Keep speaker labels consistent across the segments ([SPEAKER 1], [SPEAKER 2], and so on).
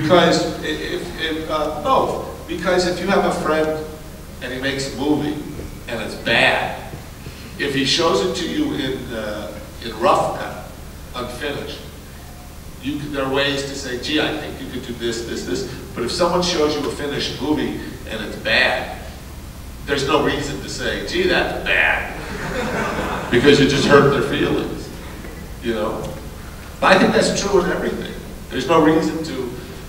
[SPEAKER 1] Because if, if uh, no, because if you have a friend and he makes a movie and it's bad, if he shows it to you in uh, in rough cut, unfinished, you can, there are ways to say, gee, I think you could do this, this, this. But if someone shows you a finished movie and it's bad, there's no reason to say, gee, that's bad. because you just hurt their feelings, you know? But I think that's true in everything. There's no reason to,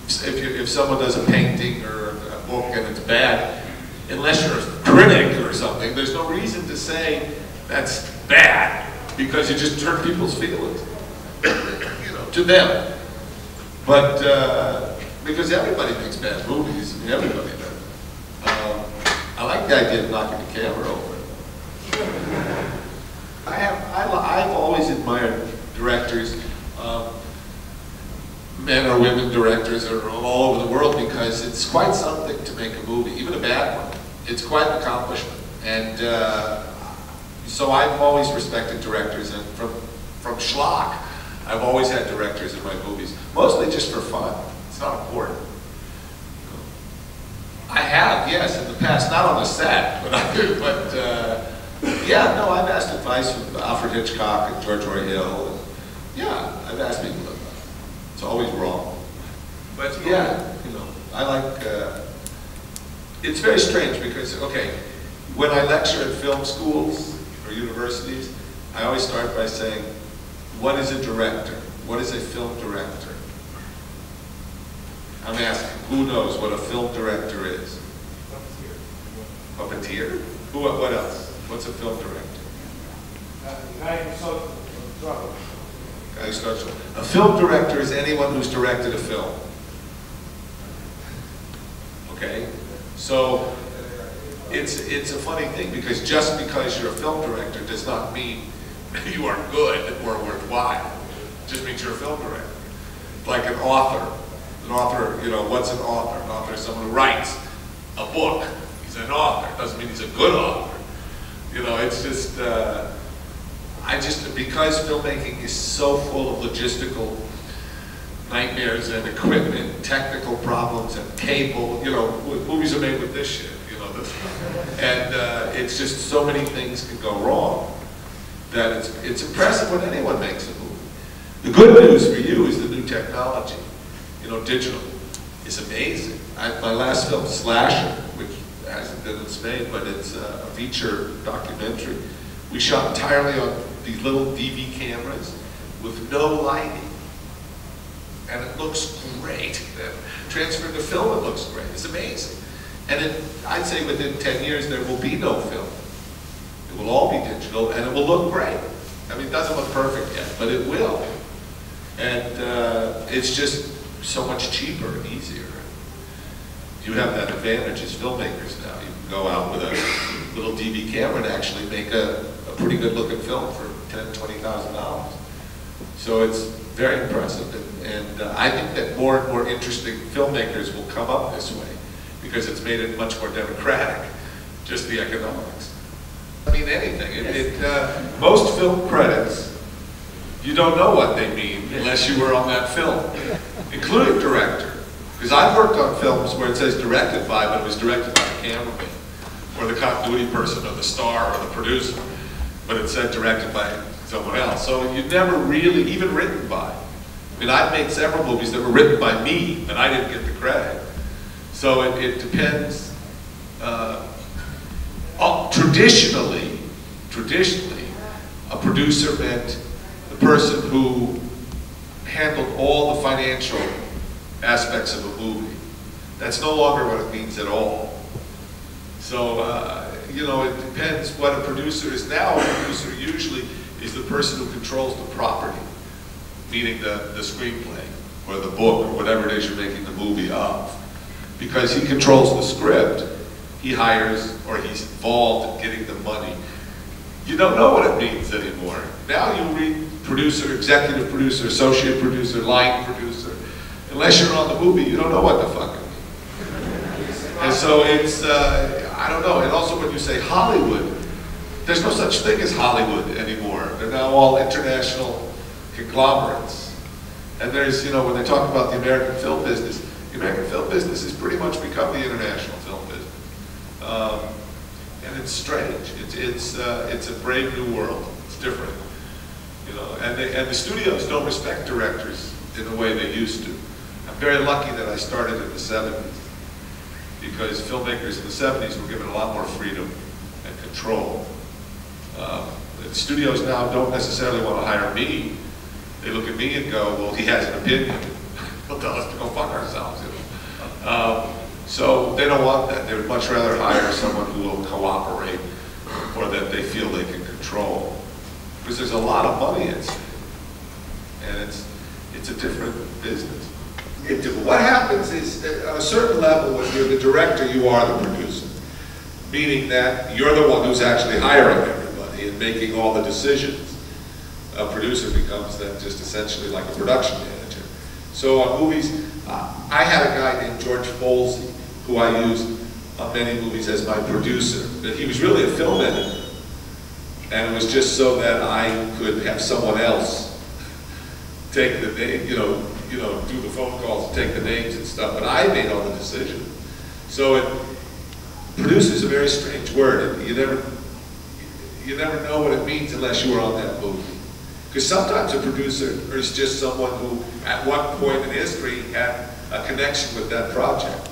[SPEAKER 1] if, you, if someone does a painting or a book and it's bad, unless you're a critic or something, there's no reason to say that's bad because you just hurt people's feelings, you know, to them. But uh, because everybody makes bad movies, I mean, everybody does. Um, I like the idea of knocking the camera over. I have, I, I've always admired directors, men or women directors are all over the world because it's quite something to make a movie, even a bad one. It's quite an accomplishment. And uh, so I've always respected directors and from, from schlock, I've always had directors in my movies, mostly just for fun. It's not important. I have, yes, in the past, not on the set, but I but uh, yeah, no, I've asked advice from Alfred Hitchcock and George Roy Hill. And, yeah, I've asked people. It's always wrong. But yeah, you know, I like, uh, it's very strange because, okay, when I lecture at film schools or universities, I always start by saying, what is a director? What is a film director? I'm asking, who knows what a film director is? Puppeteer. Puppeteer? Who, what else? What's a film director?
[SPEAKER 2] Guy who sold trouble.
[SPEAKER 1] A film director is anyone who's directed a film. Okay? So, it's, it's a funny thing because just because you're a film director does not mean you are good or worthwhile. It just means you're a film director. Like an author. An author, you know, what's an author? An author is someone who writes a book. He's an author. Doesn't mean he's a good author. You know, it's just, uh, I just, because filmmaking is so full of logistical nightmares and equipment, technical problems and cable, you know, movies are made with this shit, you know, and uh, it's just so many things can go wrong that it's, it's impressive when anyone makes a movie. The good news for you is the new technology you know, digital is amazing. I, my last film, Slasher, which hasn't been its made, but it's a feature documentary. We shot entirely on these little DV cameras with no lighting. And it looks great. And transferred to film, it looks great. It's amazing. And it, I'd say within 10 years, there will be no film. It will all be digital, and it will look great. I mean, it doesn't look perfect yet, but it will. And uh, it's just so much cheaper and easier. You have that advantage as filmmakers now. You can go out with a little DV camera and actually make a, a pretty good looking film for ten, twenty thousand dollars. So it's very impressive, and, and uh, I think that more and more interesting filmmakers will come up this way because it's made it much more democratic, just the economics. I mean anything. It, it, uh, most film credits you don't know what they mean unless you were on that film, including director. Because I've worked on films where it says directed by, but it was directed by the cameraman, or the continuity person, or the star, or the producer, but it said directed by someone else. So you never really, even written by. I mean, I've made several movies that were written by me, but I didn't get the credit. So it, it depends. Uh, uh, traditionally, traditionally, a producer meant the person who handled all the financial aspects of a movie. That's no longer what it means at all. So, uh, you know, it depends what a producer is now. A producer usually is the person who controls the property, meaning the, the screenplay or the book or whatever it is you're making the movie of. Because he controls the script, he hires or he's involved in getting the money. You don't know what it means anymore. Now you read producer, executive producer, associate producer, line producer. Unless you're on the movie, you don't know what the fuck it means. And so it's, uh, I don't know, and also when you say Hollywood, there's no such thing as Hollywood anymore. They're now all international conglomerates. And there's, you know, when they talk about the American film business, The American film business has pretty much become the international film business. Um, and it's strange. It's, it's, uh, it's a brave new world. It's different. You know, and, they, and the studios don't respect directors in the way they used to. I'm very lucky that I started in the 70s because filmmakers in the 70s were given a lot more freedom and control. Um, studios now don't necessarily want to hire me. They look at me and go, well, he has an opinion. He'll tell us to go fuck ourselves. You know? um, so they don't want that. They would much rather hire someone who will cooperate or that they feel they can control. Because there's a lot of money in it. And it's, it's a different business. What happens is, at a certain level, when you're the director, you are the producer. Meaning that you're the one who's actually hiring everybody and making all the decisions. A producer becomes then just essentially like a production manager. So on movies, I had a guy named George Folsey, who I used on many movies as my producer. But he was really a film editor. And it was just so that I could have someone else take the you know, you know, do the phone calls take the names and stuff, but I made all the decisions. So it, produces a very strange word. You never, you never know what it means unless you were on that movie. Because sometimes a producer is just someone who, at one point in history, had a connection with that project.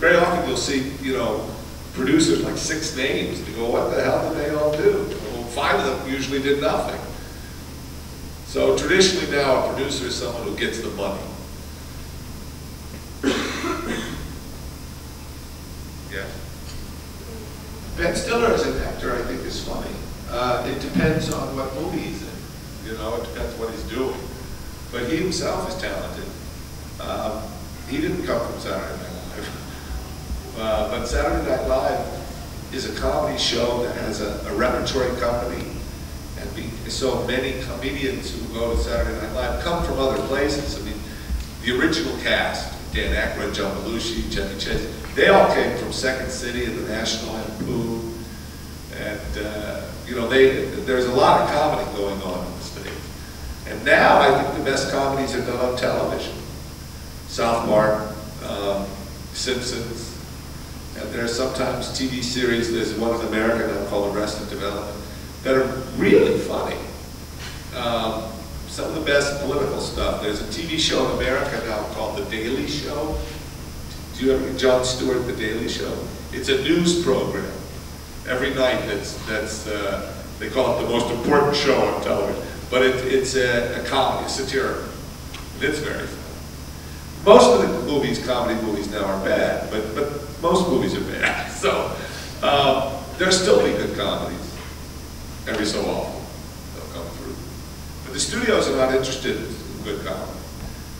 [SPEAKER 1] Very often you'll see, you know, producers like six names, and you go, what the hell did they all do? Well, five of them usually did nothing. So traditionally now, a producer is someone who gets the money. yeah. Ben Stiller as an actor, I think, is funny. Uh, it depends on what movie he's in. You know, it depends what he's doing. But he himself is talented. Um, he didn't come from Saturday Night Live. Uh, but Saturday Night Live is a comedy show that has a, a repertory company so many comedians who go to Saturday Night Live come from other places. I mean, the original cast, Dan Aykroyd, John Belushi, Chevy Chase, they all came from Second City and the National Lampoon. And, uh, you know, they, there's a lot of comedy going on in the States. And now I think the best comedies are done on television. South Park, um, Simpsons, and there are sometimes TV series, there's one in America now called Arrested Development, that are really funny. Um, some of best political stuff. There's a TV show in America now called The Daily Show. Do you ever, Jon Stewart, The Daily Show? It's a news program. Every night that's, that's uh, they call it the most important show on television. But it, it's a, a comedy, a satirical. It's very funny. Most of the movies, comedy movies now are bad, but, but most movies are bad. So um, there'll still be good comedies every so often they'll come through. But the studios are not interested in good comedy.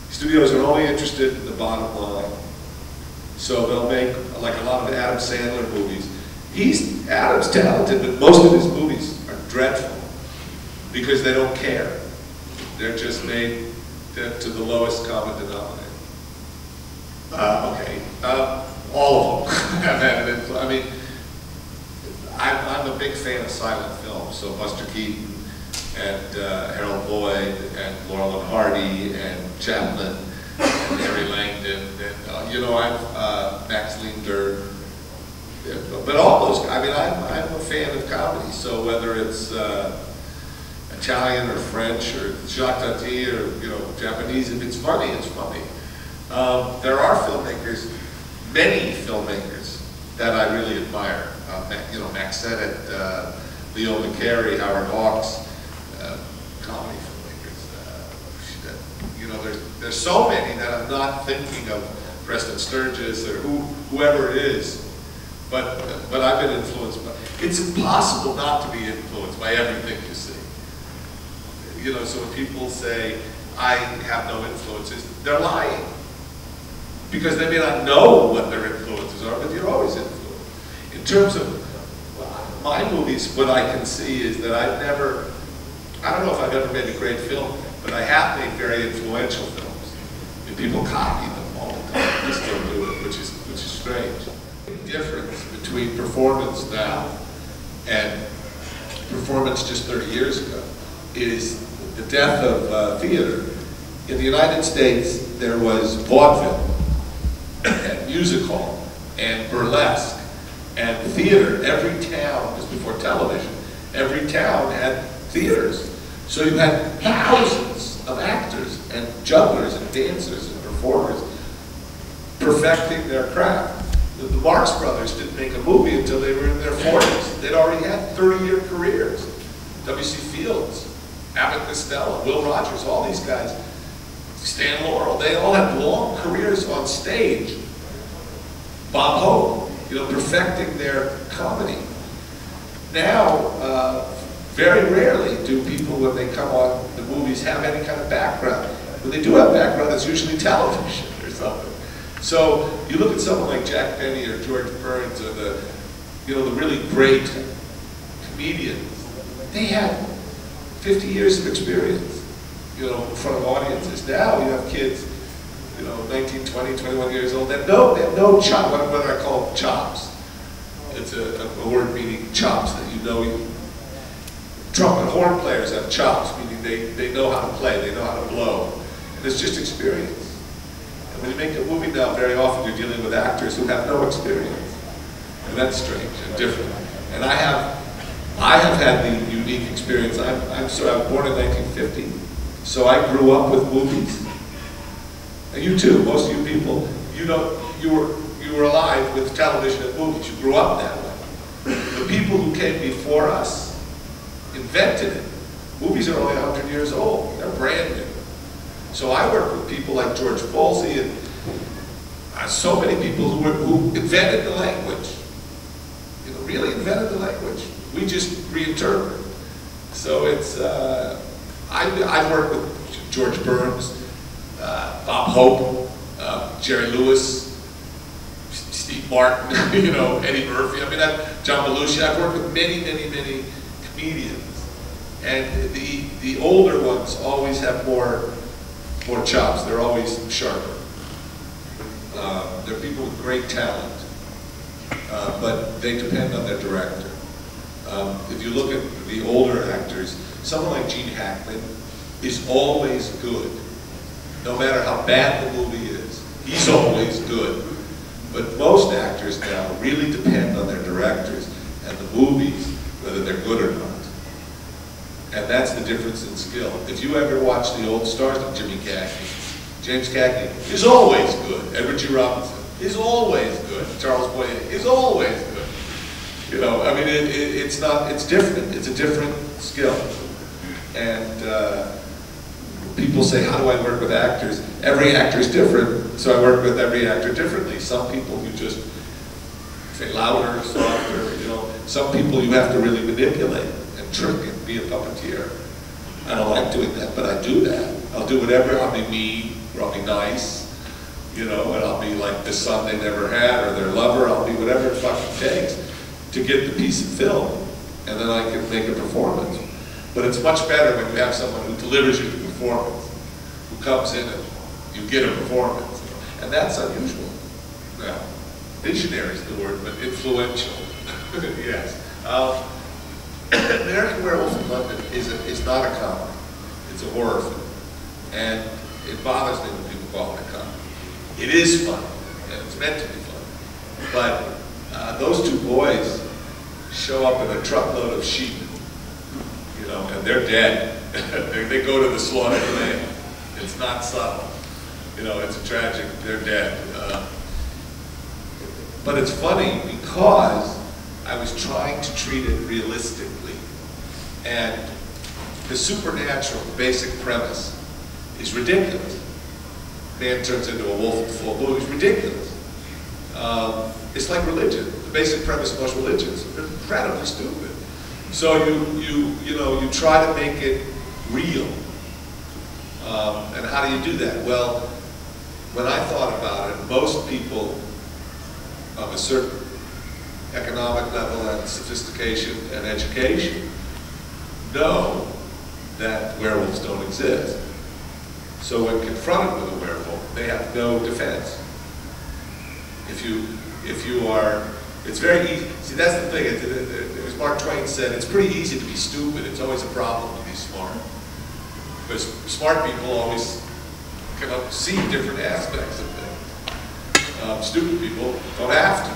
[SPEAKER 1] Studios are only interested in the bottom line. So they'll make, like a lot of Adam Sandler movies. He's, Adam's talented, but most of his movies are dreadful because they don't care. They're just made to the lowest common denominator. Uh, okay, uh, all of them. I mean, I'm, I'm a big fan of silent film, so Buster Keaton and uh, Harold Lloyd and Laurel and Hardy and Chaplin and Harry Langdon and, uh, you know, I'm uh, Max Linder. But all those, I mean, I'm, I'm a fan of comedy, so whether it's uh, Italian or French or Jacques Tati or, you know, Japanese, if it's funny, it's funny. Um, there are filmmakers, many filmmakers, that I really admire. Uh, you know, Mack Sennett, uh, Leo McCarey, Howard Hawks, uh, comedy filmmakers. Uh, you know, there's, so many that I'm not thinking of Preston Sturges or who, whoever it is. But, but I've been influenced by, it's impossible not to be influenced by everything you see. You know, so when people say, I have no influences, they're lying because they may not know what their influences are, but you're always influenced. In terms of my movies, what I can see is that I've never, I don't know if I've ever made a great film, but I have made very influential films. People copy them all the time, they still do it, which is, which is strange. The difference between performance now and performance just 30 years ago is the death of uh, theater. In the United States, there was vaudeville, and music hall, and burlesque, and theater. Every town, this before television, every town had theaters. So you had thousands of actors and jugglers and dancers and performers perfecting their craft. The, the Marx Brothers didn't make a movie until they were in their 40s. They'd already had 30-year careers. W.C. Fields, Abbott Costello, Will Rogers, all these guys, Stan Laurel, they all had long careers on stage. Bob Hope, you know, perfecting their comedy. Now, uh, very rarely do people, when they come on the movies, have any kind of background. When they do have background, it's usually television or something. So you look at someone like Jack Benny or George Burns or the, you know, the really great comedians. They had 50 years of experience, you know, in front of audiences. Now you have kids, you know, 19, 20, 21 years old that no, have no chop, what, what I call chops. It's a, a word meaning chops that you know you. Trumpet horn players have chops, meaning they, they know how to play, they know how to blow. It's just experience. And when you make a movie now, very often you're dealing with actors who have no experience. And that's strange and different. And I have, I have had the unique experience. I'm, I'm sorry, I was born in 1950, so I grew up with movies. And you too, most of you people, you know, you were, you were alive with television and movies. You grew up that way. The people who came before us invented it. Movies are only 100 years old. They're brand new. So I work with people like George Folsey and uh, so many people who, were, who invented the language. You know, really invented the language. We just reinterpret. So it's, uh, I, I work with George Burns, uh, Bob Hope, uh, Jerry Lewis, Steve Martin, you know, Eddie Murphy. I mean, I've, John Belushi. I've worked with many, many, many comedians. And the, the older ones always have more, more chops. They're always sharper. Uh, they're people with great talent, uh, but they depend on their director. Um, if you look at the older actors, someone like Gene Hackman is always good. No matter how bad the movie is, he's always good. But most actors now really depend on their directors and the movies, whether they're good or not. And that's the difference in skill. If you ever watch the old stars like Jimmy Cagney, James Cagney is always good. Edward G. Robinson is always good. Charles Boyer is always good. You know, I mean, it, it, it's not, it's different. It's a different skill. And uh, people say, how do I work with actors? Every actor is different, so I work with every actor differently. Some people you just say louder, softer, you know. Some people you have to really manipulate and trick be a puppeteer. I don't like doing that, but I do that. I'll do whatever, I'll be mean, or I'll be nice, you know, and I'll be like the son they never had, or their lover, I'll be whatever it fucking takes to get the piece of film, and then I can make a performance. But it's much better when you have someone who delivers you the performance, who comes in and you get a performance. And that's unusual. Now, visionary is the word, but influential. yes. Um, American Werewolf in London is, a, is not a comedy. It's a horror film. And it bothers me when people call it a comedy. It is fun, and it's meant to be fun. But uh, those two boys show up in a truckload of sheep, you know, and they're dead. they, go to the slaughter land. It's not subtle. You know, it's a tragic, they're dead. Uh, but it's funny because I was trying to treat it realistically. And the supernatural basic premise is ridiculous. Man turns into a wolf in full moon is ridiculous. Um, it's like religion. The basic premise of most religions are incredibly stupid. So you, you, you know, you try to make it real. Um, and how do you do that? Well, when I thought about it, most people of a certain economic level and sophistication and education know that werewolves don't exist. So when confronted with a werewolf, they have no defense. If you, if you are, it's very easy. See, that's the thing. As Mark Twain said, it's pretty easy to be stupid. It's always a problem to be smart. Because smart people always can see different aspects of things. Um, stupid people don't have to.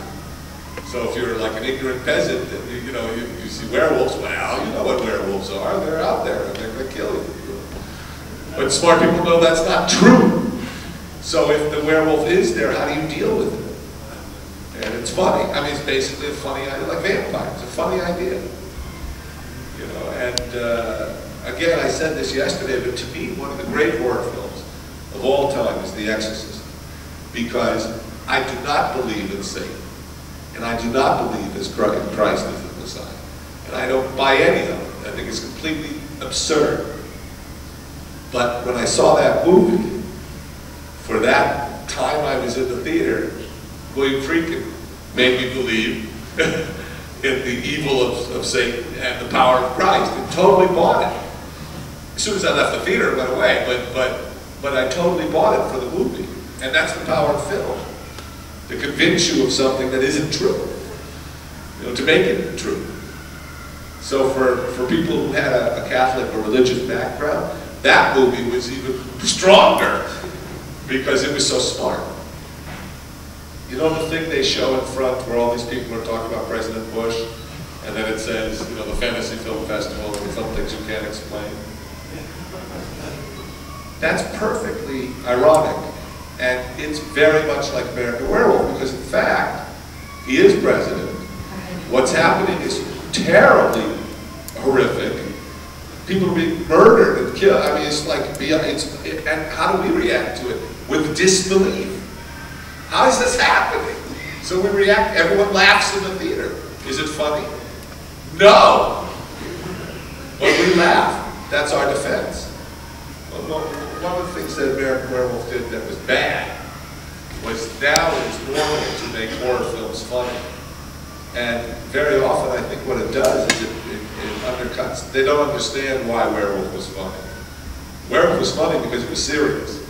[SPEAKER 1] So if you're like an ignorant peasant, you, you know, you, you see werewolves, well, you know what werewolves are. They're out there and they're gonna kill you. But smart people know that's not true. So if the werewolf is there, how do you deal with it? And it's funny. I mean, it's basically a funny idea, like vampires. It's a funny idea. You know, and uh, again, I said this yesterday, but to me, one of the great horror films of all time is The Exorcist, because I do not believe in Satan, and I do not believe as Christ is the Messiah, and I don't buy any of it. I think it's completely absurd. But when I saw that movie, for that time I was in the theater, William Friedkin made me believe in the evil of, of Satan and the power of Christ, and totally bought it. As soon as I left the theater, it went away, but, but, but I totally bought it for the movie. And that's the power of film, to convince you of something that isn't true, you know, to make it true. So for, for people who had a, a Catholic or religious background, that movie was even stronger because it was so smart. You know the thing they show in front where all these people are talking about President Bush, and then it says, you know, the Fantasy Film Festival and some things you can't explain. That's perfectly ironic, and it's very much like American Werewolf, because in fact, he is president. What's happening is terribly horrific. People are being murdered and killed. I mean, it's like, beyond- it's, it, and how do we react to it? With disbelief. How is this happening? So we react, everyone laughs in the theater. Is it funny? No! But we laugh. That's our defense. Well, One of the things that American Werewolf did that was bad was now it's normal to make horror films funny. And very often, I think what it does is it, it, it undercuts, they don't understand why Werewolf was funny. Werewolf was funny because it was serious.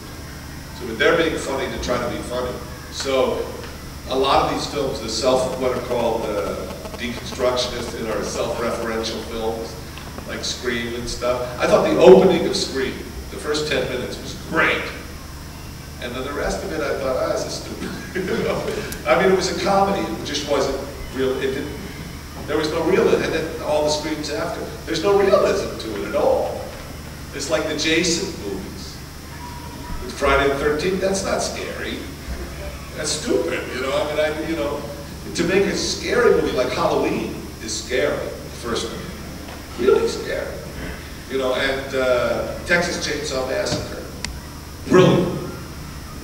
[SPEAKER 1] So they're being funny to try to be funny. So a lot of these films, the self, what are called uh, deconstructionist or self-referential films, like Scream and stuff. I thought the opening of Scream, the first 10 minutes was great. And then the rest of it, I thought, ah, this is stupid. I mean, it was a comedy. It just wasn't real. It didn't. There was no realism. And then all the screams after, there's no realism to it at all. It's like the Jason movies. With Friday the 13th, that's not scary. That's stupid. You know, I mean, I, you know, to make a scary movie like Halloween is scary. The first one, really scary. You know, and uh, Texas Chainsaw Massacre, brilliant,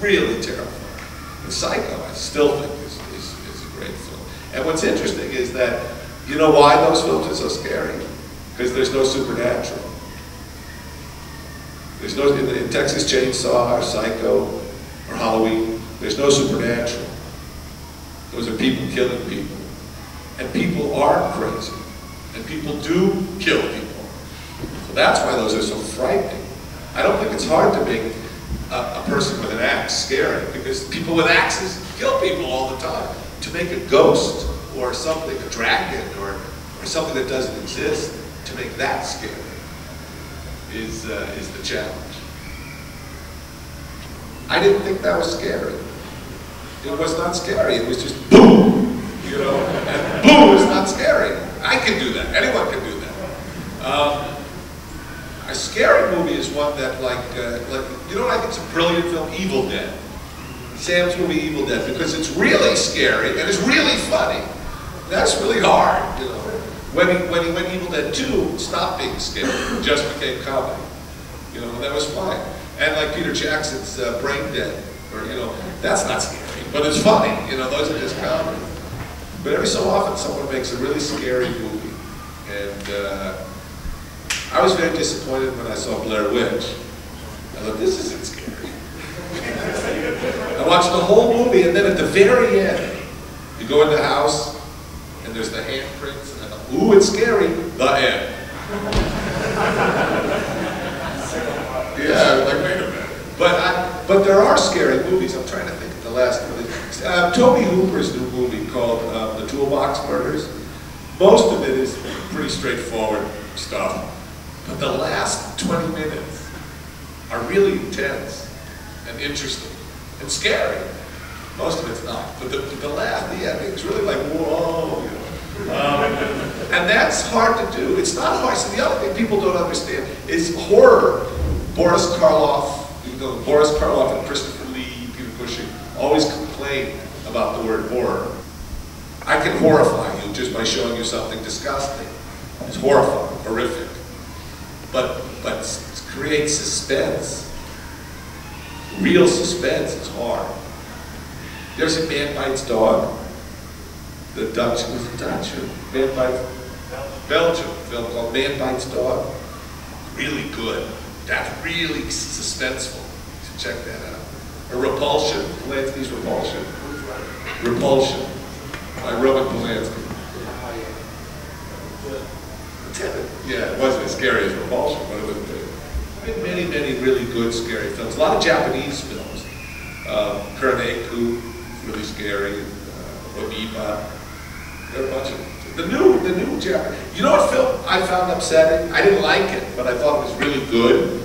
[SPEAKER 1] really terrifying. And Psycho, I still think is, is, is a great film. And what's interesting is that, you know why those films are so scary? Because there's no supernatural. There's no, in, in Texas Chainsaw or Psycho or Halloween, there's no supernatural. Those are people killing people. And people are crazy. And people do kill people. That's why those are so frightening. I don't think it's hard to make a, a person with an axe scary because people with axes kill people all the time. To make a ghost or something, a dragon or, or something that doesn't exist, to make that scary is, uh, is the challenge. I didn't think that was scary. It was not scary. It was just boom, you know, and boom is not scary. I can do that. Anyone can do that. Um, a scary movie is one that, like, uh, like, you know, I think it's a brilliant film, Evil Dead. Sam's movie Evil Dead because it's really scary and it's really funny. That's really hard, you know. When he, when he went Evil Dead 2, stopped being scary, just became comedy. You know, that was fine. And like Peter Jackson's uh, Brain Dead, or, you know, that's not scary, but it's funny. You know, those are just comedy. But every so often someone makes a really scary movie. And uh, I was very disappointed when I saw Blair Witch. I thought, this isn't scary. I watched the whole movie, and then at the very end, you go in the house, and there's the handprints, and I thought, ooh, it's scary. The end. Yeah, like, wait a minute. But I, but there are scary movies. I'm trying to think of the last one. Uh, Tobe Hooper's new movie called uh, The Toolbox Murders. Most of it is pretty straightforward stuff. But the last 20 minutes are really intense and interesting and scary. Most of it's not, but the, the last, the ending is really like, whoa, you know. Um, and that's hard to do. It's not hard. So the other thing people don't understand is horror. Boris Karloff, you know, Boris Karloff and Christopher Lee, Peter Cushing, always complain about the word horror. I can horrify you just by showing you something disgusting. It's horrifying, horrific. But, but create suspense. Real suspense is hard. There's a Man Bites Dog? The Dutch, was a Dutch Man Bites? Belgium film called Man Bites Dog. Really good. That's really suspenseful. You should check that out. Or Repulsion, Polanski's Repulsion. Repulsion by Roman Polanski. Yeah, it wasn't as scary as Repulsion, but it was been many, many really good scary films. A lot of Japanese films. Um, Kuroneko, really scary. Uh, Oniba. There are a bunch of the new, the new Japanese. You know what film I found upsetting? I didn't like it, but I thought it was really good.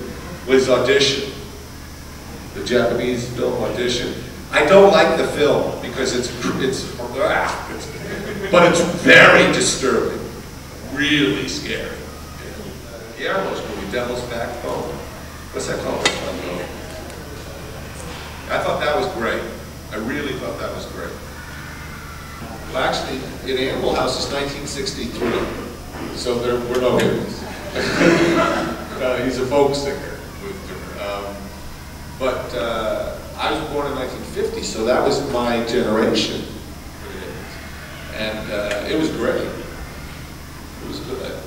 [SPEAKER 1] Was Audition, the Japanese film Audition. I don't like the film because it's it's, ah, it's but it's very disturbing, really scary. Guillermo's movie, Devil's Backbone. What's that called? I thought that was great. I really thought that was great. Well, actually, in Animal House is 1963, so there were no hippies. uh, he's a folk singer. Um, but uh, I was born in 1950, so that was my generation. And uh, it was great. It was good.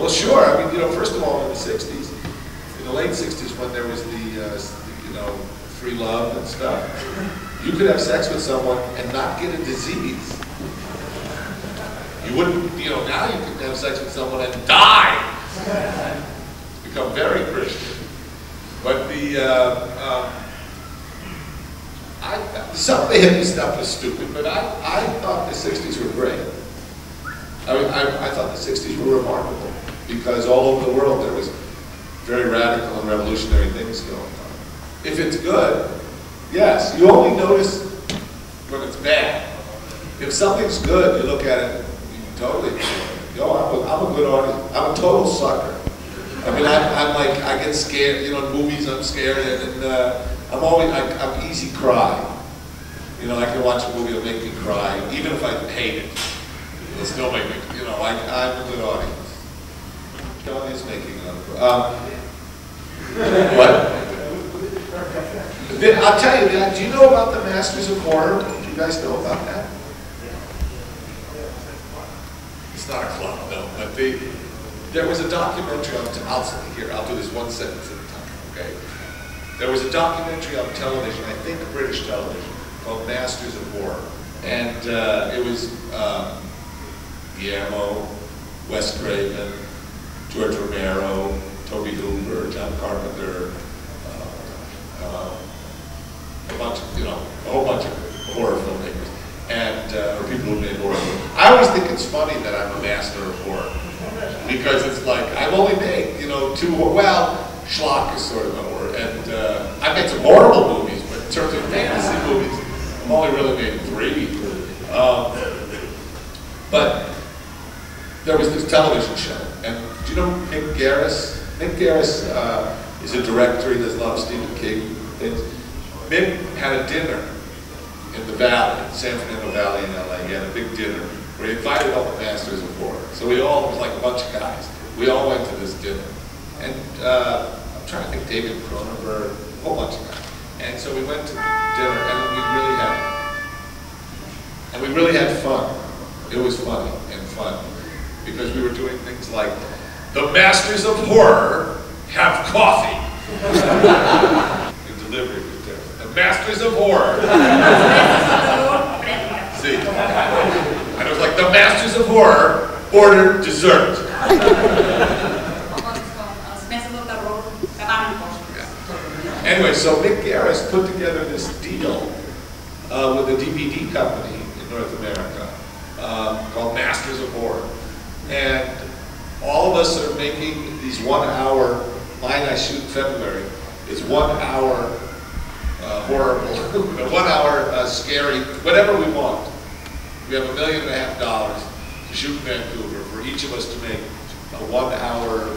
[SPEAKER 1] Well, sure. I mean, you know, first of all, in the 60s, in the late 60s, when there was the, uh, the, you know, free love and stuff, you could have sex with someone and not get a disease. You wouldn't, you know, now you can have sex with someone and die. Become very Christian. But the, uh, um, I, some of the hippie stuff was stupid, but I, I thought the 60s were great. I mean, I, I thought the 60s were remarkable because all over the world there was very radical and revolutionary things going on. If it's good, yes, you only notice when it's bad. If something's good, you look at it, you totally, yo, I'm a, I'm a good artist. I'm a total sucker. I mean, I'm, I'm like, I get scared, you know, in movies I'm scared and, and uh, I'm always, I, I'm easy cry. You know, I can watch a movie that'll make me cry, even if I hate it. It'll still make me, you know, I, I'm a good audience. John is making another, um, what? Then, I'll tell you, that. do you know about the Masters of Horror? Do you guys know about that? It's not a club, no, but they, there was a documentary on, I'll, here, I'll do this one sentence at a time, okay? There was a documentary on television, I think British television, called Masters of Horror. And uh, it was um, Guillermo, Wes Craven, George Romero, Tobe Hooper, John Carpenter, uh, uh, a bunch of, you know, a whole bunch of horror filmmakers, and, uh, or people who made horror. I always think it's funny that I'm a master of horror, because it's like, I've only made, you know, two, well, Schlock is sort of a horror, and uh, I've made some horrible movies, but in terms of fantasy movies, I've only really made three. Um, but there was this television show, do you know Mick Garris? Mick Garris uh, is a director, he does a lot of Stephen King. Mick had a dinner in the valley, San Fernando Valley in LA. He had a big dinner where he invited all the masters of horror. So we all, it was like a bunch of guys. We all went to this dinner. And uh, I'm trying to think, David Cronenberg, a whole bunch of guys. And so we went to dinner and we really had, and we really had fun. It was funny and fun because we were doing things like, the masters of horror have coffee. the delivery was different. The masters of horror. See? And it was like, the masters of horror ordered dessert. Anyway, so Mick Garris put together this deal uh, with a DVD company in North America uh, called Masters of Horror. And all of us are making these one hour, mine I shoot in February, is one hour uh, horrible, one-hour uh, scary, whatever we want. We have a million and a half dollars to shoot in Vancouver for each of us to make a one-hour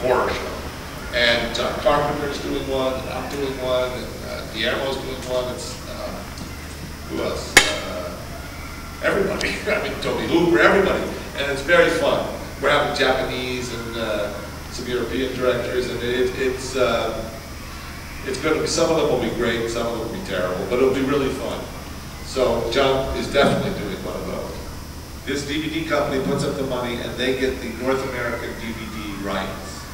[SPEAKER 1] horror show. And John Carpenter's doing one, and I'm doing one, and uh, Guillermo's doing one, it's, uh, who else? Uh, Everybody, I mean, Tobe Hooper, everybody, and it's very fun. We're having Japanese and uh, some European directors, and it, it's, uh, it's gonna be, some of them will be great, some of them will be terrible, but it'll be really fun. So John is definitely doing one of those. This DVD company puts up the money and they get the North American DVD rights.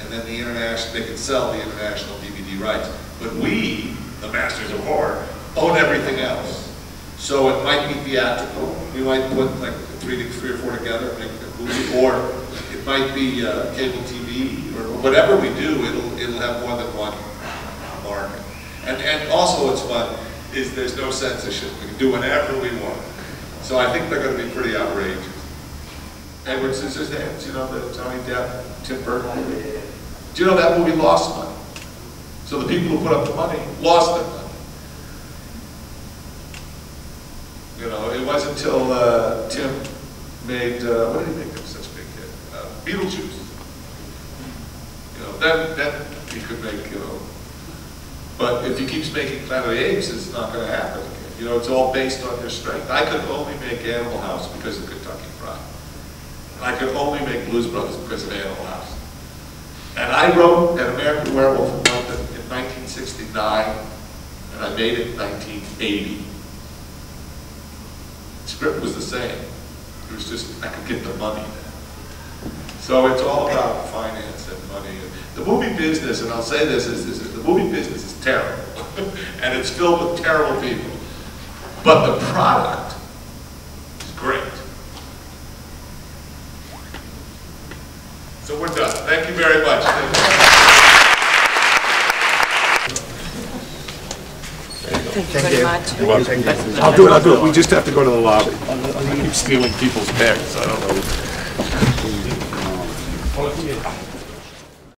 [SPEAKER 1] And then the international, they can sell the international DVD rights. But we, the masters of horror, own everything else. So it might be theatrical, we might put like three, three or four together, make a movie, or it might be uh, cable TV, or whatever we do, it'll, it'll have more than one market. And, and also what's fun is there's no censorship, we can do whatever we want. So I think they're gonna be pretty outrageous. Edward Scissorhands, you know, the Johnny Depp, Tim Burton. Do you know that movie lost money? So the people who put up the money lost their money. It wasn't until uh, Tim made, uh, what did he make them such a big hit? Uh, Beetlejuice. You know, then, then he could make, you know, but if he keeps making Planet of the Apes, it's not gonna happen. You know, it's all based on their strength. I could only make Animal House because of Kentucky Fried. And I could only make Blues Brothers because of Animal House. And I wrote An American Werewolf in London in 1969, and I made it in 1980. Script was the same. It was just, I could get the money. So it's all about finance and money. The movie business, and I'll say this, is, is the movie business is terrible. And it's filled with terrible people. But the product is great. So we're done. Thank you very much. Thank you.
[SPEAKER 3] Thank you very much.
[SPEAKER 4] I'll do it, I'll do it. We just have to go to the lobby. I keep stealing people's pens, I don't know.